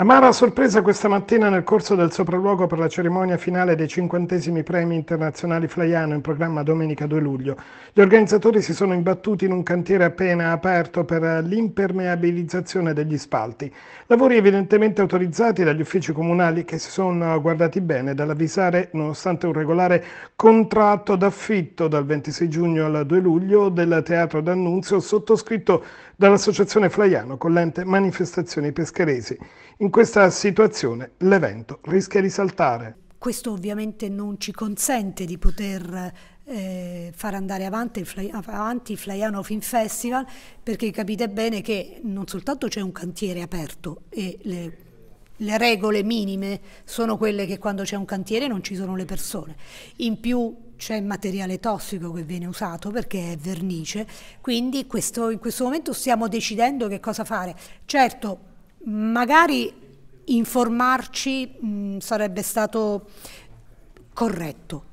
Amara sorpresa questa mattina nel corso del sopralluogo per la cerimonia finale dei cinquantesimi premi internazionali Flaiano in programma domenica 2 luglio. Gli organizzatori si sono imbattuti in un cantiere appena aperto per l'impermeabilizzazione degli spalti. Lavori evidentemente autorizzati dagli uffici comunali che si sono guardati bene dall'avvisare, nonostante un regolare contratto d'affitto dal 26 giugno al 2 luglio del Teatro d'Annunzio sottoscritto dall'Associazione Flaiano con l'ente Manifestazioni Pescheresi. In questa situazione l'evento rischia di saltare. Questo ovviamente non ci consente di poter eh, far andare avanti il, Fly, avanti il Flaiano Film Festival perché capite bene che non soltanto c'è un cantiere aperto e le, le regole minime sono quelle che quando c'è un cantiere non ci sono le persone, in più c'è materiale tossico che viene usato perché è vernice, quindi questo, in questo momento stiamo decidendo che cosa fare. Certo, magari informarci mh, sarebbe stato corretto,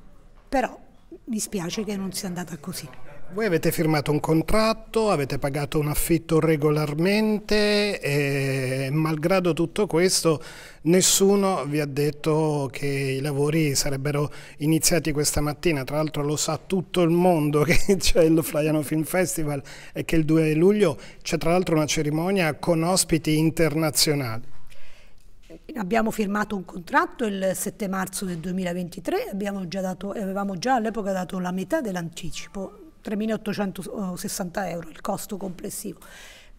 però mi spiace che non sia andata così. Voi avete firmato un contratto, avete pagato un affitto regolarmente e malgrado tutto questo nessuno vi ha detto che i lavori sarebbero iniziati questa mattina, tra l'altro lo sa tutto il mondo che c'è il Flaiano Film Festival e che il 2 luglio c'è tra l'altro una cerimonia con ospiti internazionali. Abbiamo firmato un contratto il 7 marzo del 2023, già dato, avevamo già all'epoca dato la metà dell'anticipo, 3.860 euro il costo complessivo.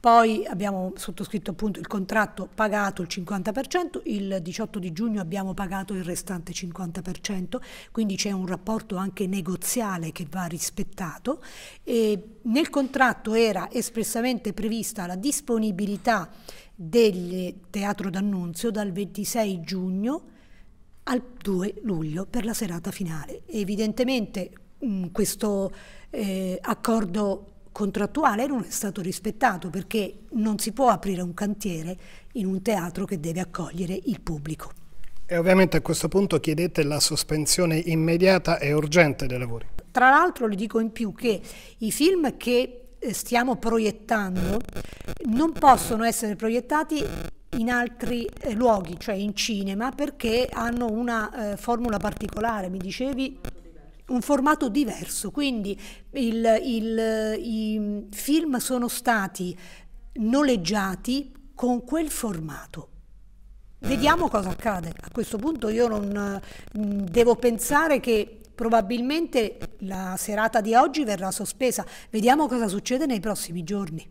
Poi abbiamo sottoscritto appunto il contratto, pagato il 50%, il 18 di giugno abbiamo pagato il restante 50%, quindi c'è un rapporto anche negoziale che va rispettato. E nel contratto era espressamente prevista la disponibilità del Teatro d'Annunzio dal 26 giugno al 2 luglio per la serata finale. evidentemente mh, questo eh, accordo contrattuale non è stato rispettato perché non si può aprire un cantiere in un teatro che deve accogliere il pubblico. E ovviamente a questo punto chiedete la sospensione immediata e urgente dei lavori. Tra l'altro le dico in più che i film che eh, stiamo proiettando non possono essere proiettati in altri eh, luoghi, cioè in cinema, perché hanno una eh, formula particolare. Mi dicevi un formato diverso, quindi il, il, i film sono stati noleggiati con quel formato. Vediamo cosa accade. A questo punto io non mm, devo pensare che probabilmente la serata di oggi verrà sospesa. Vediamo cosa succede nei prossimi giorni.